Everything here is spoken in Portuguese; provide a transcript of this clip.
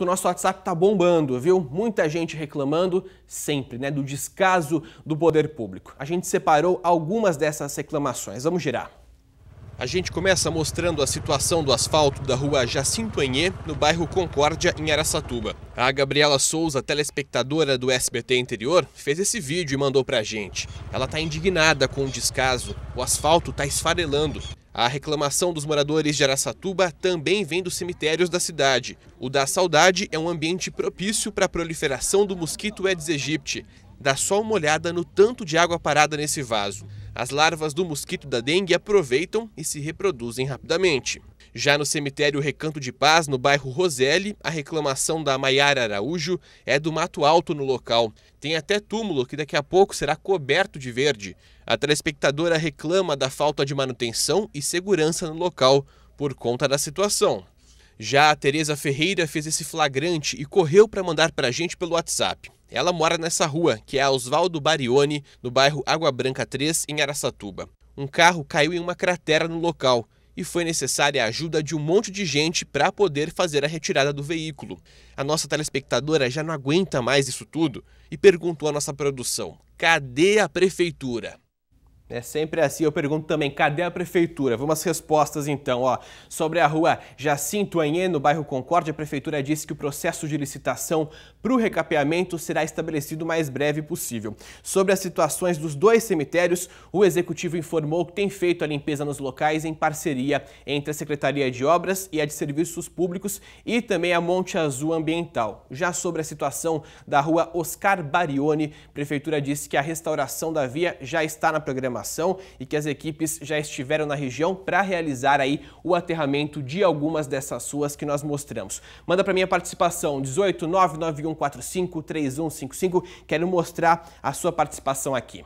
O nosso WhatsApp tá bombando, viu? Muita gente reclamando sempre, né, do descaso do poder público. A gente separou algumas dessas reclamações. Vamos girar. A gente começa mostrando a situação do asfalto da rua Jacinto Enhê, no bairro Concórdia, em Aracatuba. A Gabriela Souza, telespectadora do SBT Interior, fez esse vídeo e mandou pra gente. Ela tá indignada com o descaso. O asfalto tá esfarelando. A reclamação dos moradores de Araçatuba também vem dos cemitérios da cidade. O da Saudade é um ambiente propício para a proliferação do mosquito Aedes aegypti. Dá só uma olhada no tanto de água parada nesse vaso. As larvas do mosquito da dengue aproveitam e se reproduzem rapidamente. Já no cemitério Recanto de Paz, no bairro Roselle, a reclamação da Maiara Araújo é do mato alto no local. Tem até túmulo que daqui a pouco será coberto de verde. A telespectadora reclama da falta de manutenção e segurança no local por conta da situação. Já a Tereza Ferreira fez esse flagrante e correu para mandar para a gente pelo WhatsApp. Ela mora nessa rua, que é a Oswaldo Barione, no bairro Água Branca 3, em Araçatuba. Um carro caiu em uma cratera no local e foi necessária a ajuda de um monte de gente para poder fazer a retirada do veículo. A nossa telespectadora já não aguenta mais isso tudo e perguntou à nossa produção: cadê a prefeitura? É sempre assim. Eu pergunto também, cadê a prefeitura? Vamos respostas então, ó. Sobre a rua Jacinto Anhê, no bairro Concórdia, a prefeitura disse que o processo de licitação para o recapeamento será estabelecido o mais breve possível. Sobre as situações dos dois cemitérios, o executivo informou que tem feito a limpeza nos locais em parceria entre a Secretaria de Obras e a de Serviços Públicos e também a Monte Azul Ambiental. Já sobre a situação da rua Oscar Barione, a prefeitura disse que a restauração da via já está na programação informação e que as equipes já estiveram na região para realizar aí o aterramento de algumas dessas ruas que nós mostramos. Manda para mim a participação 18 99145 3155. Quero mostrar a sua participação aqui.